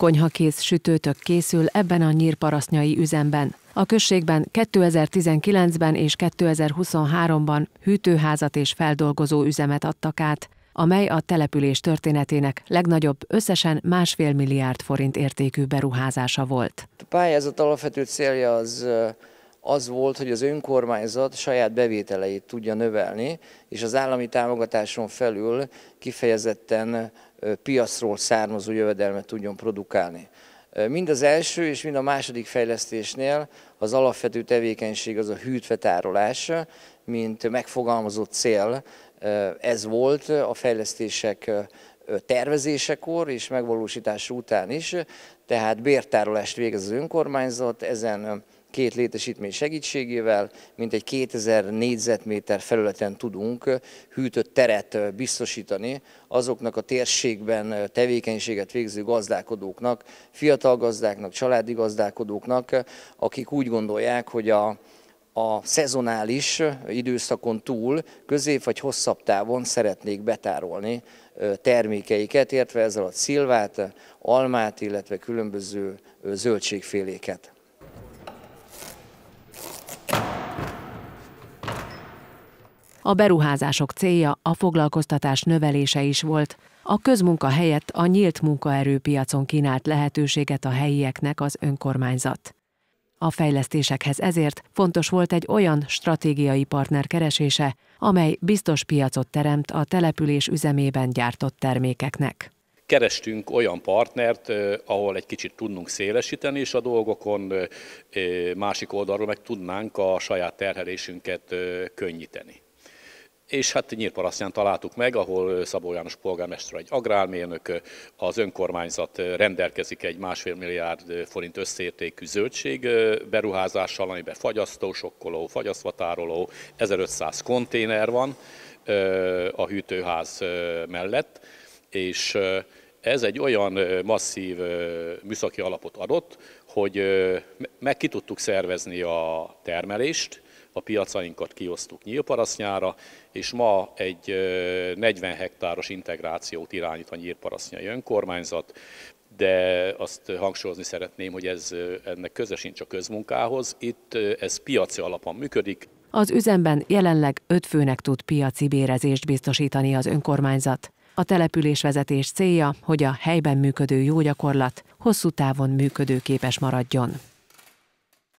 Konyhakész sütőtök készül ebben a nyírparasznyai üzemben. A községben 2019-ben és 2023-ban hűtőházat és feldolgozó üzemet adtak át, amely a település történetének legnagyobb összesen másfél milliárd forint értékű beruházása volt. A pályázat alapvető célja az az volt, hogy az önkormányzat saját bevételeit tudja növelni, és az állami támogatáson felül kifejezetten piacról származó jövedelmet tudjon produkálni. Mind az első és mind a második fejlesztésnél az alapvető tevékenység az a hűtve mint megfogalmazott cél. Ez volt a fejlesztések tervezésekor és megvalósítása után is, tehát bértárolást végez az önkormányzat, ezen két létesítmény segítségével, mint egy 2000 négyzetméter felületen tudunk hűtött teret biztosítani azoknak a térségben tevékenységet végző gazdálkodóknak, fiatal gazdáknak, családi gazdálkodóknak, akik úgy gondolják, hogy a a szezonális időszakon túl közép vagy hosszabb távon szeretnék betárolni termékeiket, értve ezzel a szilvát, almát, illetve különböző zöldségféléket. A beruházások célja a foglalkoztatás növelése is volt, a közmunka helyett a nyílt munkaerőpiacon kínált lehetőséget a helyieknek az önkormányzat. A fejlesztésekhez ezért fontos volt egy olyan stratégiai partner keresése, amely biztos piacot teremt a település üzemében gyártott termékeknek. Kerestünk olyan partnert, ahol egy kicsit tudnunk szélesíteni is a dolgokon, másik oldalról meg tudnánk a saját terhelésünket könnyíteni és hát Nyírparasztján találtuk meg, ahol Szabó János polgármester egy agrármérnök, az önkormányzat rendelkezik egy másfél milliárd forint összértékű zöldség beruházással, amiben fagyasztó, sokkoló, fagyasztvatároló, 1500 konténer van a hűtőház mellett, és ez egy olyan masszív műszaki alapot adott, hogy meg ki tudtuk szervezni a termelést, a piacainkat kiosztuk nyílparasznyára, és ma egy 40 hektáros integrációt irányít a nyírparasznyai önkormányzat, de azt hangsúlyozni szeretném, hogy ez ennek köze sincs a közmunkához. Itt ez piaci alapon működik. Az üzemben jelenleg öt főnek tud piaci bérezést biztosítani az önkormányzat. A településvezetés célja, hogy a helyben működő jó gyakorlat hosszú távon működőképes maradjon.